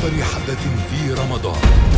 أكبر حدث في رمضان.